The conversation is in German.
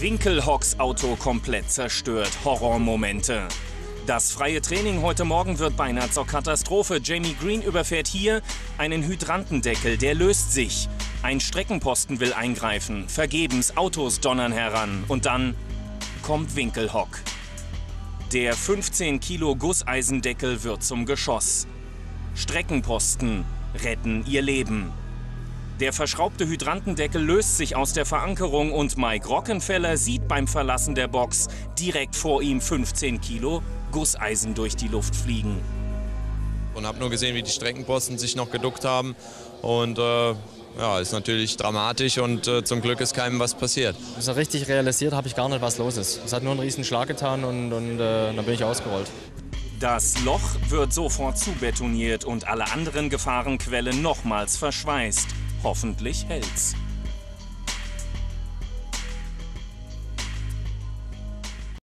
Winkelhocks Auto komplett zerstört. Horrormomente. Das freie Training heute Morgen wird beinahe zur Katastrophe. Jamie Green überfährt hier einen Hydrantendeckel, der löst sich. Ein Streckenposten will eingreifen. Vergebens, Autos donnern heran. Und dann kommt Winkelhock. Der 15 Kilo Gusseisendeckel wird zum Geschoss. Streckenposten retten ihr Leben. Der verschraubte Hydrantendeckel löst sich aus der Verankerung und Mike Rockenfeller sieht beim Verlassen der Box direkt vor ihm 15 Kilo Gusseisen durch die Luft fliegen. Und habe nur gesehen, wie die Streckenposten sich noch geduckt haben. Und äh, ja, ist natürlich dramatisch und äh, zum Glück ist keinem was passiert. So richtig realisiert habe ich gar nicht, was los ist. Es hat nur einen riesen Schlag getan und, und äh, dann bin ich ausgerollt. Das Loch wird sofort zubetoniert und alle anderen Gefahrenquellen nochmals verschweißt. Hoffentlich hält's.